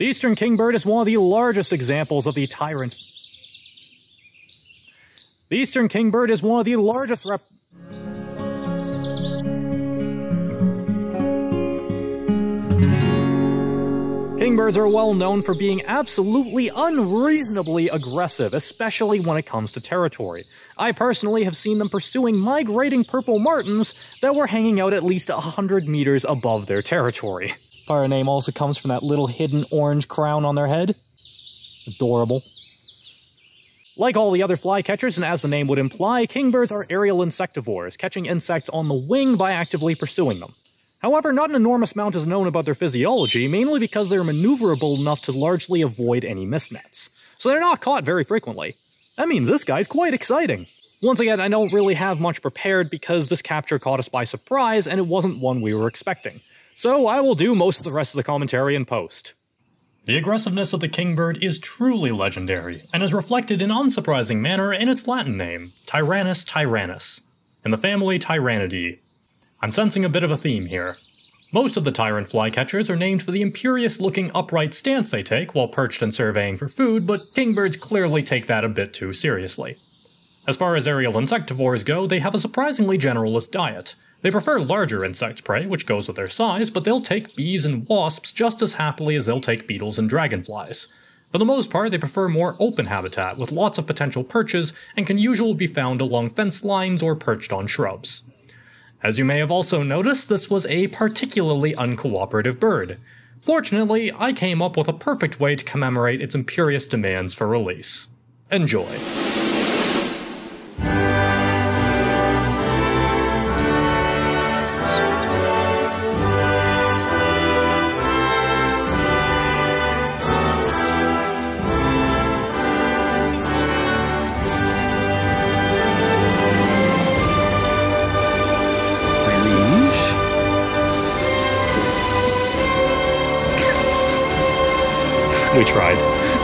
The eastern kingbird is one of the largest examples of the tyrant. The eastern kingbird is one of the largest rep. Kingbirds are well known for being absolutely unreasonably aggressive, especially when it comes to territory. I personally have seen them pursuing migrating purple martins that were hanging out at least 100 meters above their territory. Our name also comes from that little hidden orange crown on their head. Adorable. Like all the other flycatchers, and as the name would imply, kingbirds are aerial insectivores, catching insects on the wing by actively pursuing them. However, not an enormous amount is known about their physiology, mainly because they're maneuverable enough to largely avoid any mist nets. So they're not caught very frequently. That means this guy's quite exciting. Once again, I don't really have much prepared because this capture caught us by surprise and it wasn't one we were expecting. So I will do most of the rest of the commentary in post. The aggressiveness of the kingbird is truly legendary, and is reflected in unsurprising manner in its Latin name, Tyrannus tyrannus, in the family Tyrannidae, I'm sensing a bit of a theme here. Most of the tyrant flycatchers are named for the imperious looking upright stance they take while perched and surveying for food, but kingbirds clearly take that a bit too seriously. As far as aerial insectivores go, they have a surprisingly generalist diet. They prefer larger insect prey, which goes with their size, but they'll take bees and wasps just as happily as they'll take beetles and dragonflies. For the most part, they prefer more open habitat with lots of potential perches and can usually be found along fence lines or perched on shrubs. As you may have also noticed, this was a particularly uncooperative bird. Fortunately, I came up with a perfect way to commemorate its imperious demands for release. Enjoy. We tried.